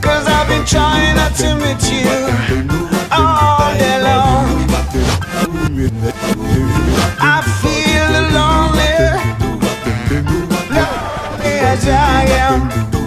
Cause I've been trying not to miss you all day long. I feel lonely, lonely as I am.